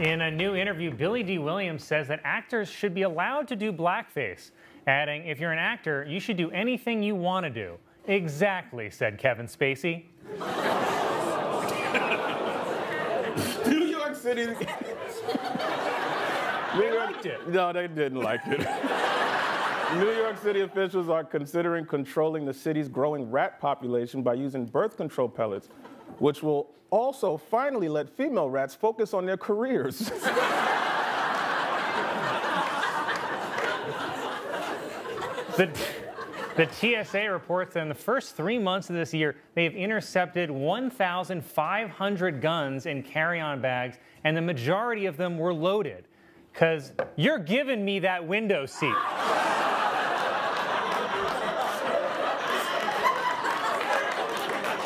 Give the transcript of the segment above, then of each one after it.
In a new interview, Billy Dee Williams says that actors should be allowed to do blackface, adding, if you're an actor, you should do anything you want to do. Exactly, said Kevin Spacey. New York City. New York, liked it. No, they didn't like it. New York City officials are considering controlling the city's growing rat population by using birth control pellets, which will also finally let female rats focus on their careers. The, the TSA reports that in the first three months of this year, they've intercepted 1,500 guns in carry on bags, and the majority of them were loaded. Because you're giving me that window seat.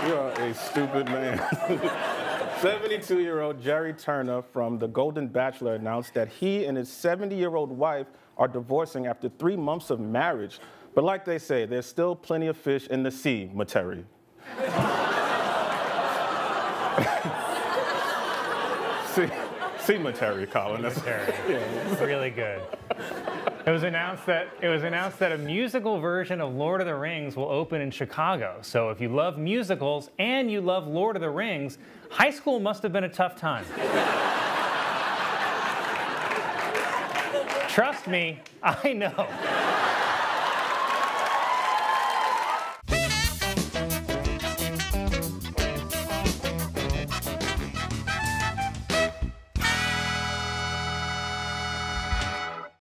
You're a stupid man. 72 year old Gerry Turner from The Golden Bachelor announced that he and his 70 year old wife are divorcing after three months of marriage. But like they say, there's still plenty of fish in the sea, Materi. see, see Materi, Colin. That's really good. It was announced that it was announced that a musical version of Lord of the Rings will open in Chicago. So if you love musicals and you love Lord of the Rings, high school must have been a tough time. Trust me, I know.